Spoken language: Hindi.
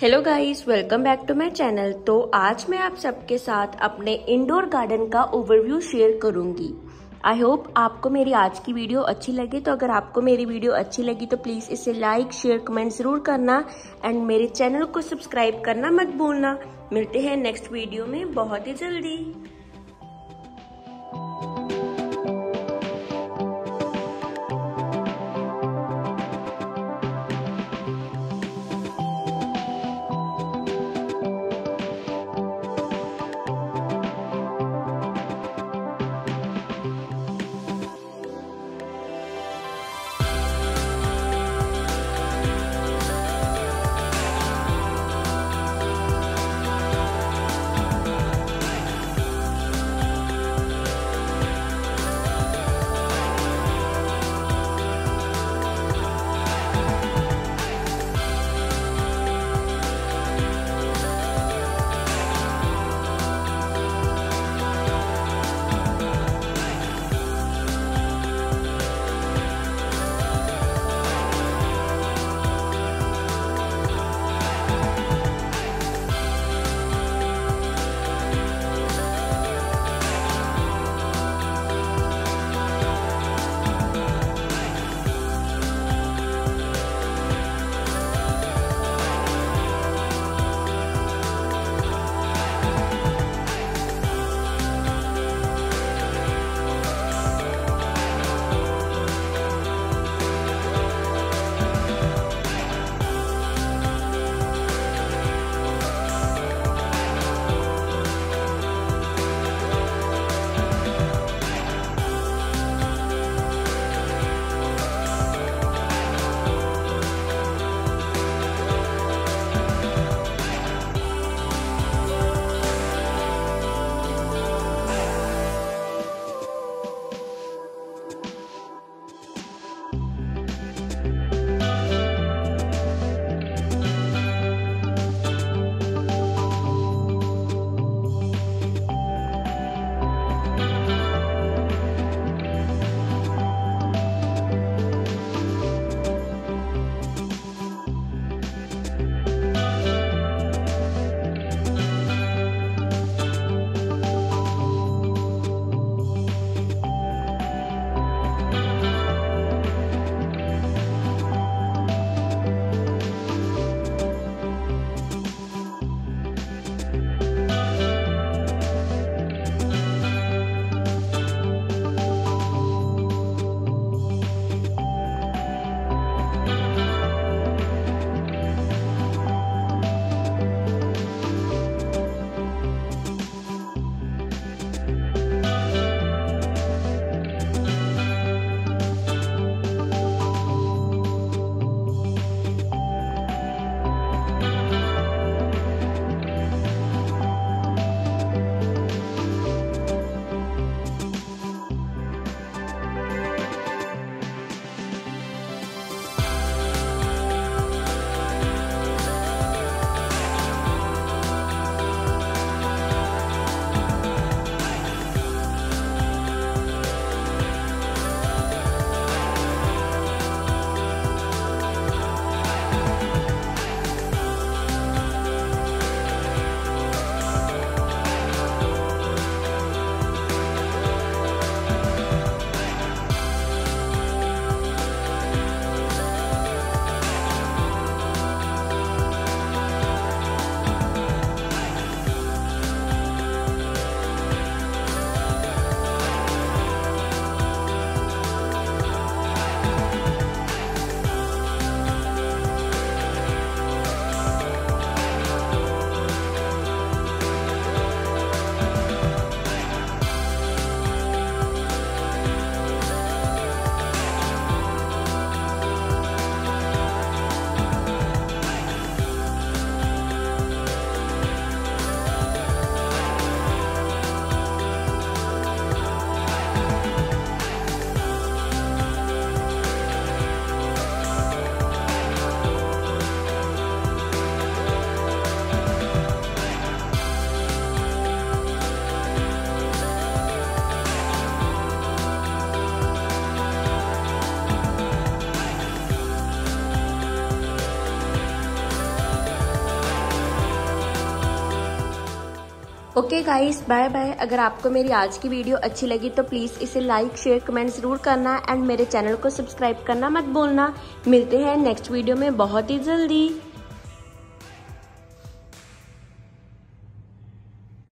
Hello guys welcome back to my channel तो आज मैं आप सबके साथ अपने इंडोर गार्डन का ओवरव्यू शेयर करूँगी। आई होप आपको मेरी आज की वीडियो अच्छी लगे। तो अगर आपको मेरी वीडियो अच्छी लगी तो प्लीज़ इसे लाइक शेयर कमेंट ज़रूर करना। एंड मेरे चैनल को सब्सक्राइब करना मत भूलना। मिलते हैं नेक्स्ट वीडियो में। बहुत ही जल्दी। ओके गाइस बाय बाय अगर आपको मेरी आज की वीडियो अच्छी लगी तो प्लीज़ इसे लाइक शेयर कमेंट ज़रूर करना एंड मेरे चैनल को सब्सक्राइब करना मत बोलना मिलते हैं नेक्स्ट वीडियो में बहुत ही जल्दी।